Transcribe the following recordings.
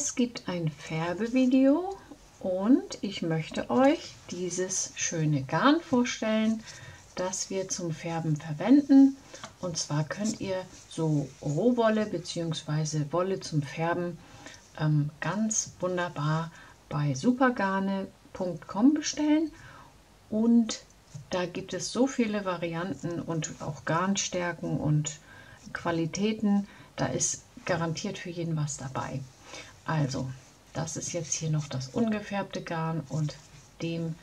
Es gibt ein Färbevideo und ich möchte euch dieses schöne Garn vorstellen, das wir zum Färben verwenden. Und zwar könnt ihr so Rohwolle bzw. Wolle zum Färben ähm, ganz wunderbar bei supergarne.com bestellen. Und da gibt es so viele Varianten und auch Garnstärken und Qualitäten. Da ist garantiert für jeden was dabei. Also, das ist jetzt hier noch das ungefärbte Garn und dem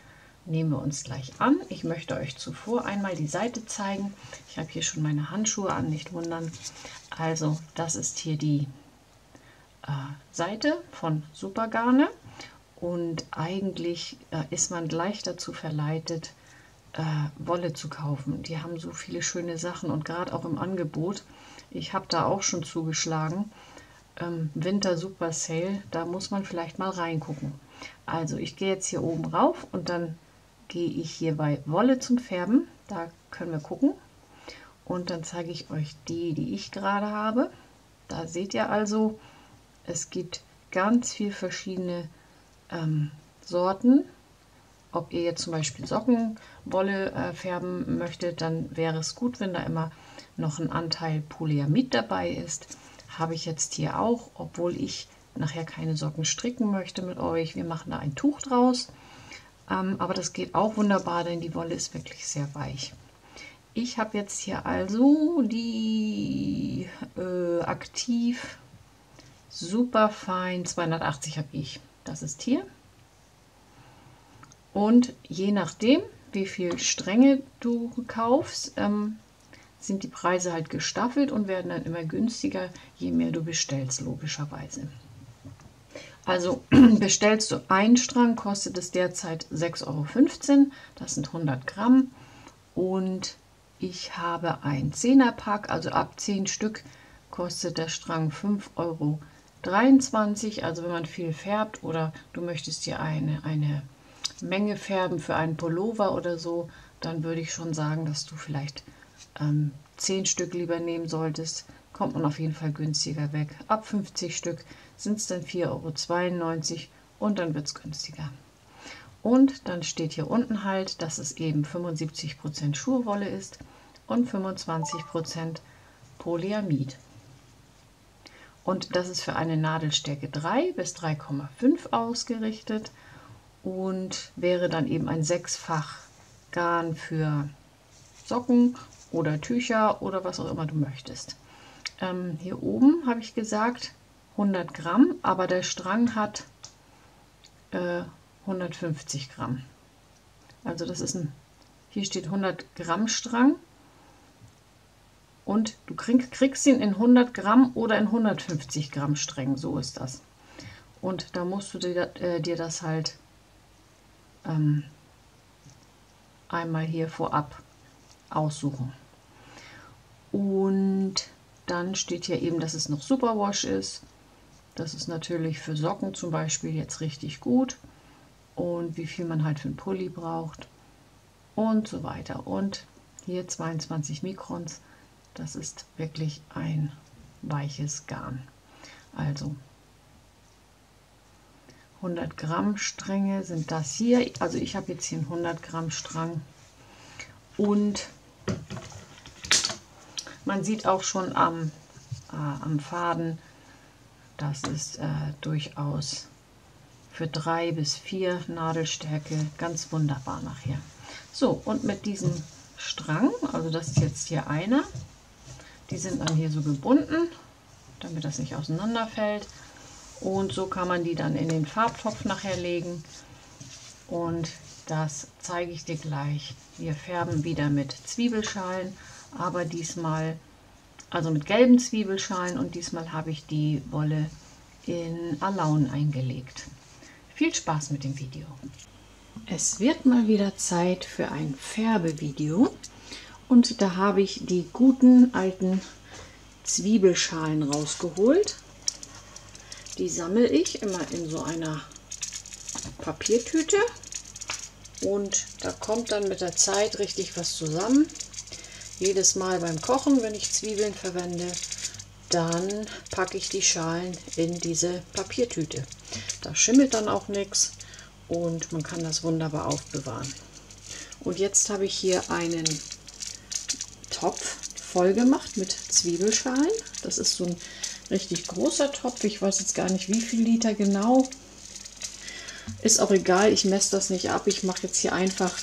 nehmen wir uns gleich an. Ich möchte euch zuvor einmal die Seite zeigen. Ich habe hier schon meine Handschuhe an, nicht wundern. Also das ist hier die äh, Seite von Supergarne und eigentlich äh, ist man gleich dazu verleitet, äh, Wolle zu kaufen. Die haben so viele schöne Sachen und gerade auch im Angebot. Ich habe da auch schon zugeschlagen. Ähm, Winter Super Sale, da muss man vielleicht mal reingucken. Also ich gehe jetzt hier oben rauf und dann gehe ich hier bei Wolle zum Färben. Da können wir gucken. Und dann zeige ich euch die, die ich gerade habe. Da seht ihr also, es gibt ganz viel verschiedene ähm, Sorten. Ob ihr jetzt zum Beispiel Sockenwolle äh, färben möchtet, dann wäre es gut, wenn da immer noch ein Anteil Polyamid dabei ist. Habe ich jetzt hier auch, obwohl ich nachher keine Socken stricken möchte mit euch. Wir machen da ein Tuch draus. Ähm, aber das geht auch wunderbar, denn die Wolle ist wirklich sehr weich. Ich habe jetzt hier also die äh, Aktiv super fein 280 habe ich. Das ist hier. Und je nachdem, wie viel Stränge du kaufst, ähm, sind die Preise halt gestaffelt und werden dann immer günstiger, je mehr du bestellst, logischerweise. Also bestellst du einen Strang, kostet es derzeit 6,15 Euro. Das sind 100 Gramm. Und ich habe ein 10er Pack, also ab 10 Stück kostet der Strang 5,23 Euro. Also wenn man viel färbt oder du möchtest dir eine, eine Menge färben für einen Pullover oder so, dann würde ich schon sagen, dass du vielleicht ähm, 10 Stück lieber nehmen solltest. Kommt man auf jeden Fall günstiger weg. Ab 50 Stück sind es dann 4,92 Euro und dann wird es günstiger. Und dann steht hier unten halt, dass es eben 75% Schurwolle ist und 25% Polyamid. Und das ist für eine Nadelstärke 3 bis 3,5 ausgerichtet und wäre dann eben ein sechsfach Garn für Socken oder Tücher oder was auch immer du möchtest. Ähm, hier oben habe ich gesagt, 100 Gramm, aber der Strang hat äh, 150 Gramm. Also das ist ein, hier steht 100 Gramm Strang und du krieg, kriegst ihn in 100 Gramm oder in 150 Gramm Strängen, so ist das. Und da musst du dir, äh, dir das halt ähm, einmal hier vorab aussuchen. Und dann steht hier eben, dass es noch Superwash ist. Das ist natürlich für Socken zum Beispiel jetzt richtig gut. Und wie viel man halt für einen Pulli braucht. Und so weiter. Und hier 22 Mikrons. Das ist wirklich ein weiches Garn. Also 100 Gramm Stränge sind das hier. Also ich habe jetzt hier einen 100 Gramm Strang. Und man sieht auch schon am, äh, am Faden, das ist äh, durchaus für drei bis vier Nadelstärke ganz wunderbar nachher. So, und mit diesem Strang, also das ist jetzt hier einer, die sind dann hier so gebunden, damit das nicht auseinanderfällt. Und so kann man die dann in den Farbtopf nachher legen. Und das zeige ich dir gleich. Wir färben wieder mit Zwiebelschalen, aber diesmal also mit gelben Zwiebelschalen und diesmal habe ich die Wolle in Alaun eingelegt. Viel Spaß mit dem Video. Es wird mal wieder Zeit für ein Färbevideo und da habe ich die guten alten Zwiebelschalen rausgeholt. Die sammle ich immer in so einer Papiertüte und da kommt dann mit der Zeit richtig was zusammen jedes Mal beim Kochen, wenn ich Zwiebeln verwende. dann packe ich die Schalen in diese Papiertüte. Da schimmelt dann auch nichts und man kann das wunderbar aufbewahren. Und jetzt habe ich hier einen Topf voll gemacht mit Zwiebelschalen. Das ist so ein richtig großer Topf. Ich weiß jetzt gar nicht, wie viel Liter genau. Ist auch egal, ich messe das nicht ab. Ich mache jetzt hier einfach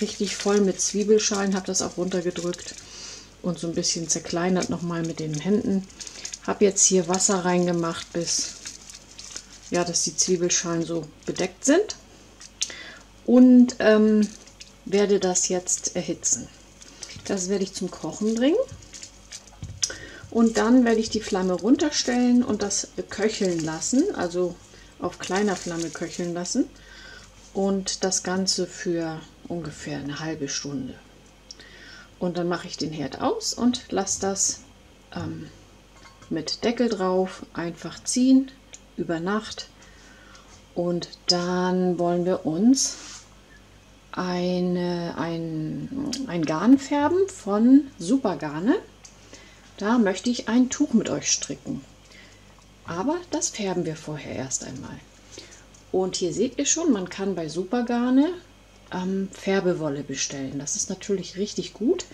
richtig voll mit Zwiebelschalen, habe das auch runtergedrückt und so ein bisschen zerkleinert nochmal mit den Händen. Habe jetzt hier Wasser reingemacht, bis ja, dass die Zwiebelschalen so bedeckt sind. Und ähm, werde das jetzt erhitzen. Das werde ich zum Kochen bringen. Und dann werde ich die Flamme runterstellen und das köcheln lassen, also auf kleiner Flamme köcheln lassen. Und das Ganze für ungefähr eine halbe Stunde. Und dann mache ich den Herd aus und lasse das ähm, mit Deckel drauf einfach ziehen über Nacht. Und dann wollen wir uns eine, ein, ein Garn färben von Supergarne. Da möchte ich ein Tuch mit euch stricken. Aber das färben wir vorher erst einmal. Und hier seht ihr schon, man kann bei Supergarne ähm, Färbewolle bestellen. Das ist natürlich richtig gut.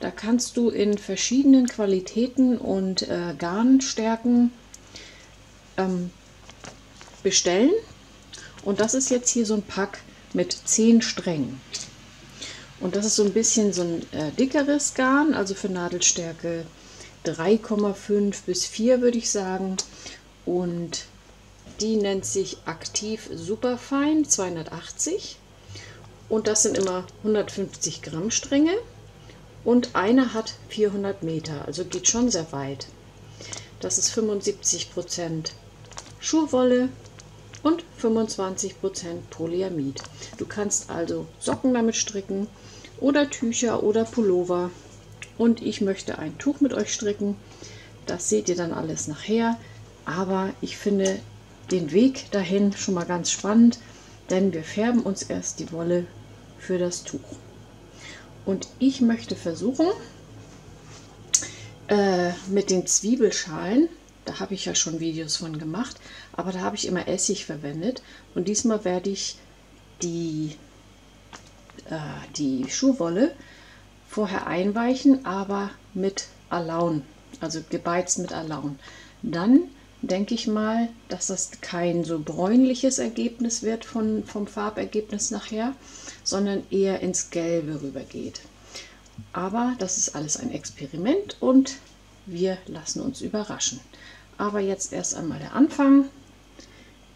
Da kannst du in verschiedenen Qualitäten und äh, Garnstärken ähm, bestellen. Und das ist jetzt hier so ein Pack mit 10 Strängen. Und das ist so ein bisschen so ein äh, dickeres Garn, also für Nadelstärke 3,5 bis 4 würde ich sagen. Und die nennt sich Aktiv Superfein 280. Und das sind immer 150 Gramm Stränge. Und eine hat 400 Meter, also geht schon sehr weit. Das ist 75 Prozent Schurwolle und 25 Prozent Polyamid. Du kannst also Socken damit stricken oder Tücher oder Pullover. Und ich möchte ein Tuch mit euch stricken. Das seht ihr dann alles nachher. Aber ich finde den Weg dahin schon mal ganz spannend, denn wir färben uns erst die Wolle für das Tuch. Und ich möchte versuchen, äh, mit den Zwiebelschalen, da habe ich ja schon Videos von gemacht, aber da habe ich immer Essig verwendet. Und diesmal werde ich die, äh, die Schuhwolle vorher einweichen, aber mit Alaun, also gebeizt mit Alaun. Dann denke ich mal, dass das kein so bräunliches Ergebnis wird von, vom Farbergebnis nachher, sondern eher ins Gelbe rübergeht. Aber das ist alles ein Experiment und wir lassen uns überraschen. Aber jetzt erst einmal der Anfang.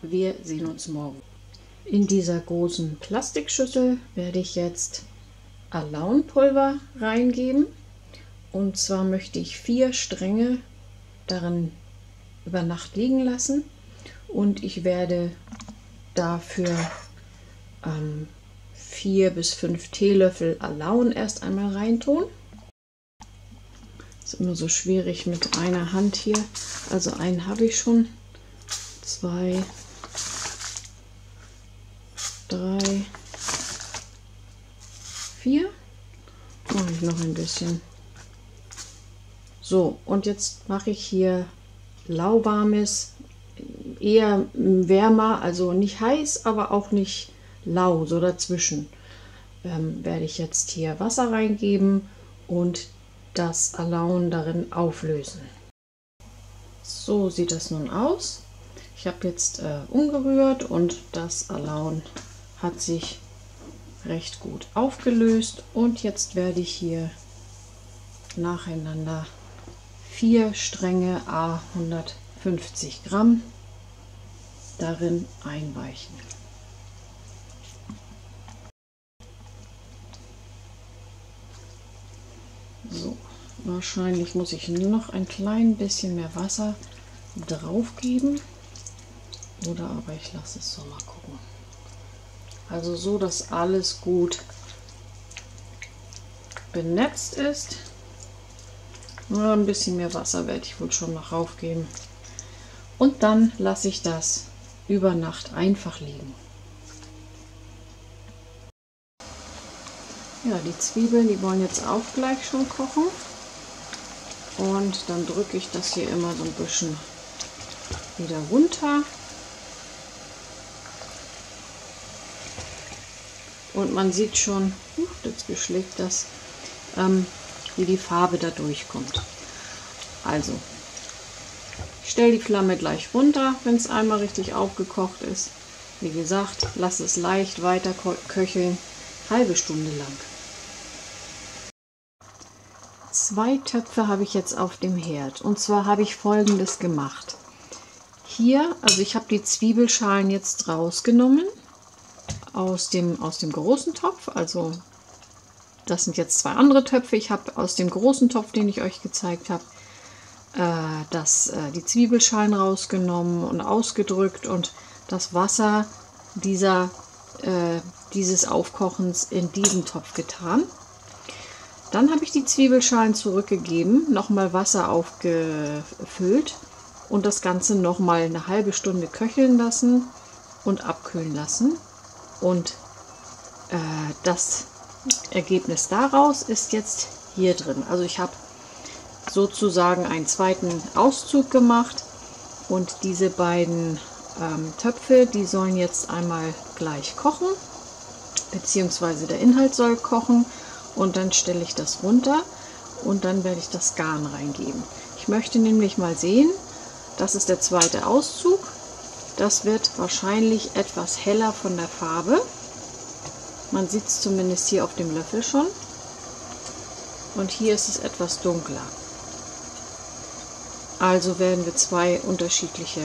Wir sehen uns morgen. In dieser großen Plastikschüssel werde ich jetzt Alaunpulver reingeben. Und zwar möchte ich vier Stränge darin über Nacht liegen lassen und ich werde dafür ähm, vier bis fünf Teelöffel Alaun erst einmal reintun. Ist immer so schwierig mit einer Hand hier. Also einen habe ich schon. Zwei, drei, vier. Mache ich noch ein bisschen. So, und jetzt mache ich hier lauwarmes, eher wärmer, also nicht heiß, aber auch nicht lau, so dazwischen. Ähm, werde ich jetzt hier Wasser reingeben und das Alaun darin auflösen. So sieht das nun aus. Ich habe jetzt äh, umgerührt und das Alaun hat sich recht gut aufgelöst und jetzt werde ich hier nacheinander vier Stränge A 150 Gramm darin einweichen. So, wahrscheinlich muss ich noch ein klein bisschen mehr Wasser drauf geben. Oder aber ich lasse es so mal gucken. Also so, dass alles gut benetzt ist. Nur ein bisschen mehr Wasser werde ich wohl schon noch raufgeben. Und dann lasse ich das über Nacht einfach liegen. Ja, die Zwiebeln, die wollen jetzt auch gleich schon kochen. Und dann drücke ich das hier immer so ein bisschen wieder runter. Und man sieht schon, jetzt geschlägt das, ähm, wie die Farbe da durchkommt. Also, ich stelle die Flamme gleich runter, wenn es einmal richtig aufgekocht ist. Wie gesagt, lasse es leicht weiter köcheln, halbe Stunde lang. Zwei Töpfe habe ich jetzt auf dem Herd. Und zwar habe ich folgendes gemacht. Hier, also ich habe die Zwiebelschalen jetzt rausgenommen aus dem, aus dem großen Topf. Also das sind jetzt zwei andere Töpfe. Ich habe aus dem großen Topf, den ich euch gezeigt habe, äh, äh, die Zwiebelschalen rausgenommen und ausgedrückt und das Wasser dieser, äh, dieses Aufkochens in diesen Topf getan. Dann habe ich die Zwiebelschalen zurückgegeben, nochmal Wasser aufgefüllt und das Ganze nochmal eine halbe Stunde köcheln lassen und abkühlen lassen. Und äh, das Ergebnis daraus ist jetzt hier drin. Also ich habe sozusagen einen zweiten Auszug gemacht und diese beiden ähm, Töpfe, die sollen jetzt einmal gleich kochen, beziehungsweise der Inhalt soll kochen und dann stelle ich das runter und dann werde ich das Garn reingeben. Ich möchte nämlich mal sehen, das ist der zweite Auszug. Das wird wahrscheinlich etwas heller von der Farbe. Man sieht es zumindest hier auf dem Löffel schon. Und hier ist es etwas dunkler. Also werden wir zwei unterschiedliche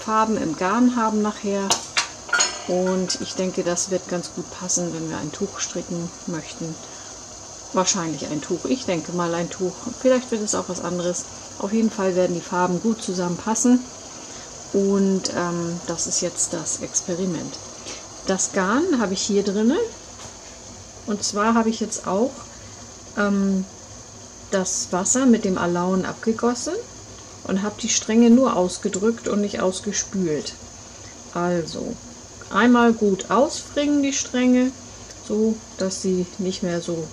Farben im Garn haben nachher. Und ich denke, das wird ganz gut passen, wenn wir ein Tuch stricken möchten. Wahrscheinlich ein Tuch. Ich denke mal ein Tuch. Vielleicht wird es auch was anderes. Auf jeden Fall werden die Farben gut zusammenpassen. Und ähm, das ist jetzt das Experiment. Das Garn habe ich hier drinnen. Und zwar habe ich jetzt auch ähm, das Wasser mit dem Alaun abgegossen und habe die Stränge nur ausgedrückt und nicht ausgespült. Also einmal gut ausbringen die Stränge, so dass sie nicht mehr so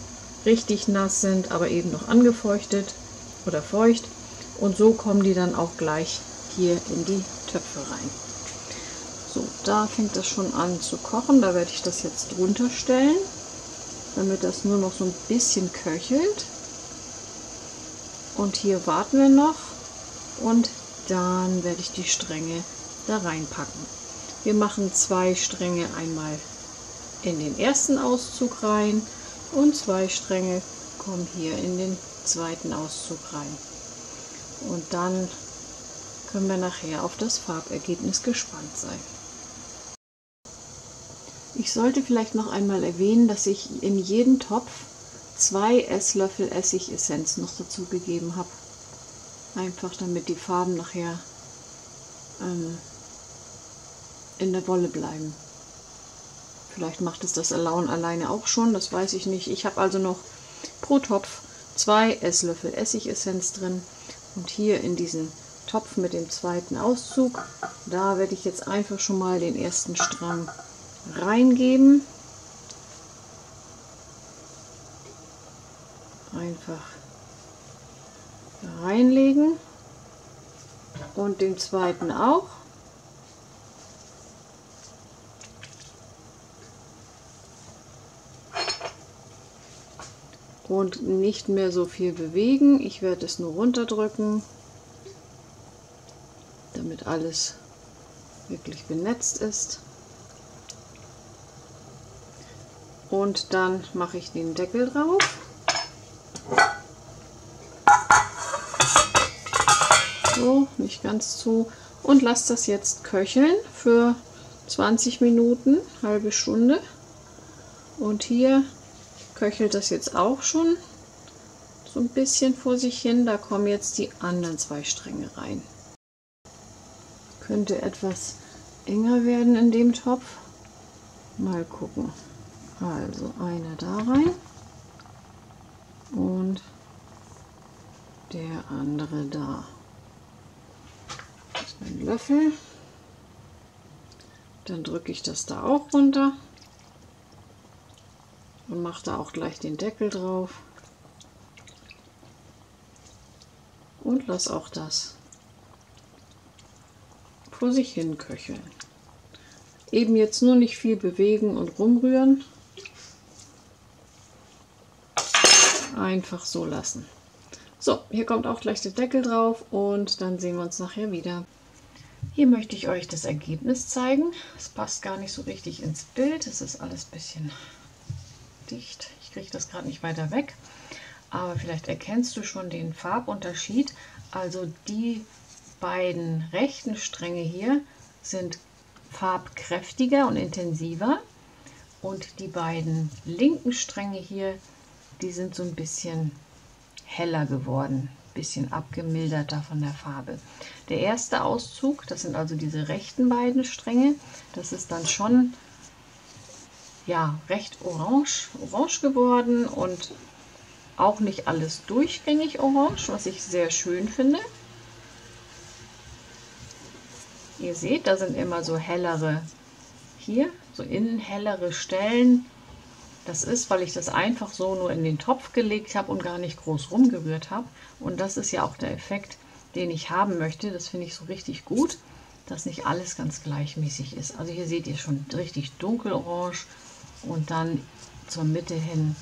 richtig nass sind, aber eben noch angefeuchtet oder feucht. Und so kommen die dann auch gleich hier in die Töpfe rein. So, da fängt das schon an zu kochen. Da werde ich das jetzt drunter stellen, damit das nur noch so ein bisschen köchelt. Und hier warten wir noch und dann werde ich die Stränge da reinpacken. Wir machen zwei Stränge einmal in den ersten Auszug rein und zwei Stränge kommen hier in den zweiten Auszug rein. Und dann können wir nachher auf das Farbergebnis gespannt sein. Ich sollte vielleicht noch einmal erwähnen, dass ich in jeden Topf zwei Esslöffel Essigessenz noch dazu gegeben habe. Einfach damit die Farben nachher ähm, in der Wolle bleiben. Vielleicht macht es das Alaun alleine auch schon, das weiß ich nicht. Ich habe also noch pro Topf zwei Esslöffel Essigessenz drin. Und hier in diesen Topf mit dem zweiten Auszug, da werde ich jetzt einfach schon mal den ersten Strang reingeben. Einfach reinlegen und den zweiten auch. Und nicht mehr so viel bewegen. Ich werde es nur runterdrücken, damit alles wirklich benetzt ist. Und dann mache ich den Deckel drauf. So, nicht ganz zu. Und lasse das jetzt köcheln für 20 Minuten, halbe Stunde. Und hier köchelt das jetzt auch schon so ein bisschen vor sich hin. Da kommen jetzt die anderen zwei Stränge rein. Könnte etwas enger werden in dem Topf. Mal gucken. Also einer da rein und der andere da einen Löffel. Dann drücke ich das da auch runter und mache da auch gleich den Deckel drauf. Und lass auch das vor sich hin köcheln. Eben jetzt nur nicht viel bewegen und rumrühren. Einfach so lassen. So, hier kommt auch gleich der Deckel drauf und dann sehen wir uns nachher wieder. Hier möchte ich euch das Ergebnis zeigen. Es passt gar nicht so richtig ins Bild. Es ist alles ein bisschen dicht. Ich kriege das gerade nicht weiter weg. Aber vielleicht erkennst du schon den Farbunterschied. Also die beiden rechten Stränge hier sind farbkräftiger und intensiver. Und die beiden linken Stränge hier, die sind so ein bisschen heller geworden, bisschen abgemilderter von der Farbe. Der erste Auszug, das sind also diese rechten beiden Stränge, das ist dann schon ja, recht orange, orange geworden und auch nicht alles durchgängig orange, was ich sehr schön finde. Ihr seht, da sind immer so hellere, hier, so innen hellere Stellen. Das ist, weil ich das einfach so nur in den Topf gelegt habe und gar nicht groß rumgerührt habe. Und das ist ja auch der Effekt, den ich haben möchte. Das finde ich so richtig gut, dass nicht alles ganz gleichmäßig ist. Also hier seht ihr schon richtig dunkelorange und dann zur Mitte hin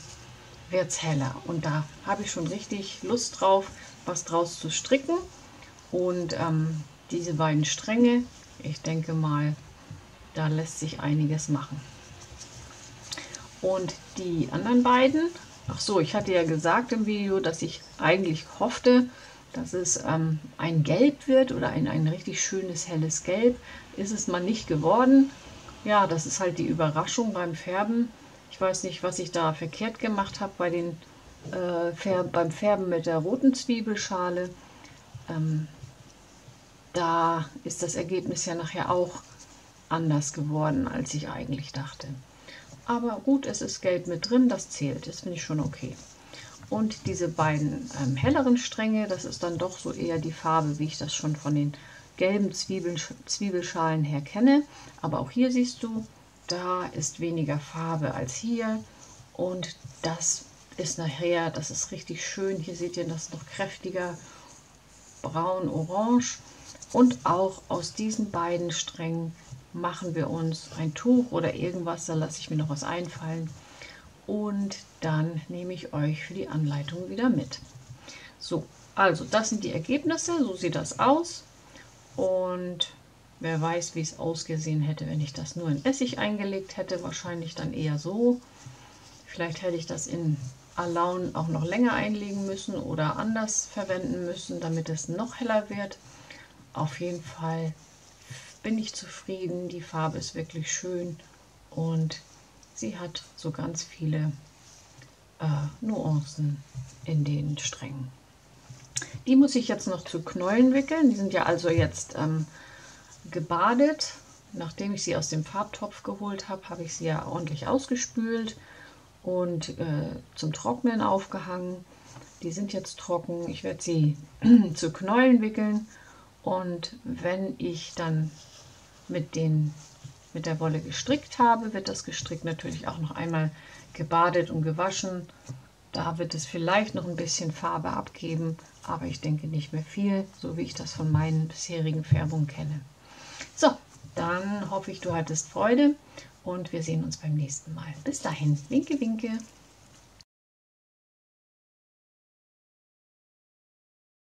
wird es heller. Und da habe ich schon richtig Lust drauf, was draus zu stricken. Und ähm, diese beiden Stränge, ich denke mal, da lässt sich einiges machen. Und die anderen beiden, ach so, ich hatte ja gesagt im Video, dass ich eigentlich hoffte, dass es ähm, ein Gelb wird oder ein, ein richtig schönes helles Gelb. Ist es mal nicht geworden. Ja, das ist halt die Überraschung beim Färben. Ich weiß nicht, was ich da verkehrt gemacht habe bei den, äh, Färb, beim Färben mit der roten Zwiebelschale. Ähm, da ist das Ergebnis ja nachher auch anders geworden, als ich eigentlich dachte. Aber gut, es ist Gelb mit drin, das zählt, das finde ich schon okay. Und diese beiden ähm, helleren Stränge, das ist dann doch so eher die Farbe, wie ich das schon von den gelben Zwiebeln, Zwiebelschalen her kenne. Aber auch hier siehst du, da ist weniger Farbe als hier. Und das ist nachher, das ist richtig schön. Hier seht ihr das noch kräftiger braun-orange. Und auch aus diesen beiden Strängen machen wir uns ein Tuch oder irgendwas, da lasse ich mir noch was einfallen. Und dann nehme ich euch für die Anleitung wieder mit. So, also das sind die Ergebnisse, so sieht das aus. Und wer weiß, wie es ausgesehen hätte, wenn ich das nur in Essig eingelegt hätte. Wahrscheinlich dann eher so. Vielleicht hätte ich das in Alaun auch noch länger einlegen müssen oder anders verwenden müssen, damit es noch heller wird. Auf jeden Fall bin ich zufrieden. Die Farbe ist wirklich schön und sie hat so ganz viele äh, Nuancen in den Strängen. Die muss ich jetzt noch zu Knäulen wickeln. Die sind ja also jetzt ähm, gebadet. Nachdem ich sie aus dem Farbtopf geholt habe, habe ich sie ja ordentlich ausgespült und äh, zum Trocknen aufgehangen. Die sind jetzt trocken. Ich werde sie zu Knäulen wickeln und wenn ich dann mit, den, mit der Wolle gestrickt habe, wird das Gestrick natürlich auch noch einmal gebadet und gewaschen. Da wird es vielleicht noch ein bisschen Farbe abgeben, aber ich denke nicht mehr viel, so wie ich das von meinen bisherigen Färbungen kenne. So, dann hoffe ich, du hattest Freude und wir sehen uns beim nächsten Mal. Bis dahin, winke, winke.